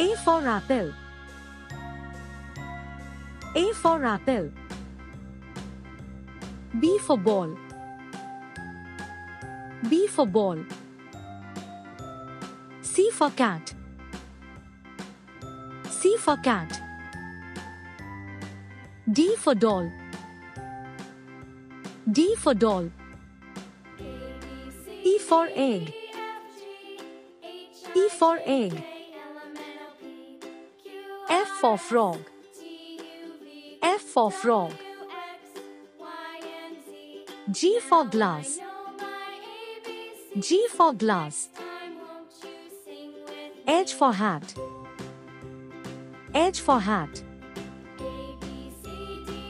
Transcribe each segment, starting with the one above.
A for apple. A for apple. B for ball. B for ball. C for cat. C for cat. D for doll. D for doll. E for egg. E for egg. For frog. F for frog. G for glass. G for glass. H for hat. H for hat.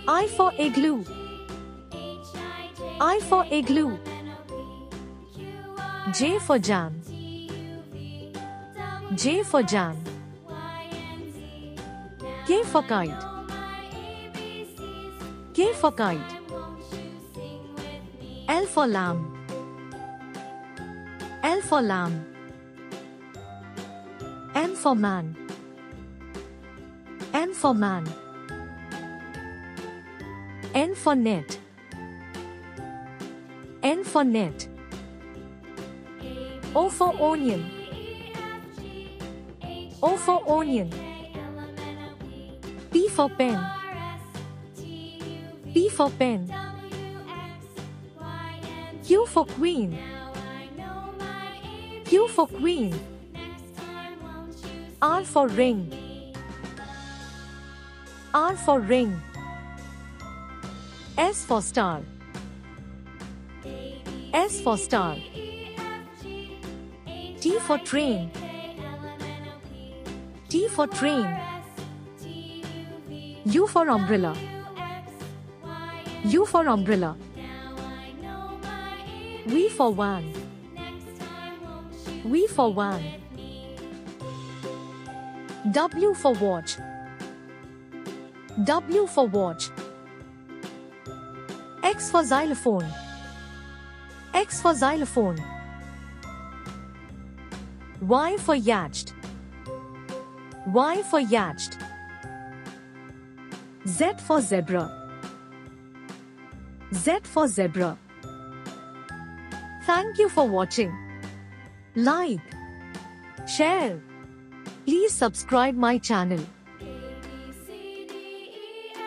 I for igloo. I for igloo. J for jam. J for jam. K for kite. K for kite. L for lamb. L for lamb. M for man. M for man. N for net. N for net. O for onion. O for onion. For pen. P for pen. Q for queen. Q for queen. R for ring. R for ring. S for star. S for star. T for train. T for train. U for umbrella. U for umbrella. V for van. V for van. W for watch. W for watch. X for xylophone. X for xylophone. Y for yacht. Y for yacht. Z for zebra. Z for zebra. Thank you for watching. Like, share. Please subscribe my channel.